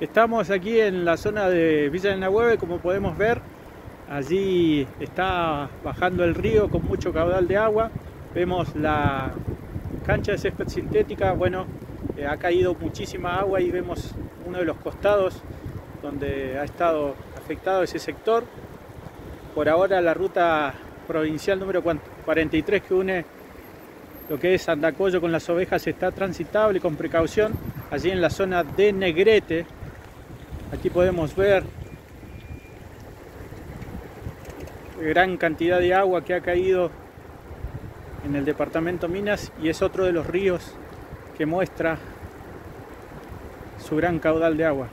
Estamos aquí en la zona de Villa de Nahueve, como podemos ver. Allí está bajando el río con mucho caudal de agua. Vemos la cancha de césped sintética. Bueno, eh, ha caído muchísima agua y vemos uno de los costados donde ha estado afectado ese sector. Por ahora la ruta provincial número 43 que une lo que es Andacollo con las ovejas está transitable con precaución. Allí en la zona de Negrete, Aquí podemos ver gran cantidad de agua que ha caído en el departamento Minas y es otro de los ríos que muestra su gran caudal de agua.